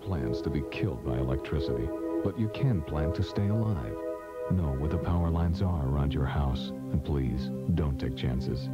plans to be killed by electricity, but you can plan to stay alive. Know where the power lines are around your house, and please, don't take chances.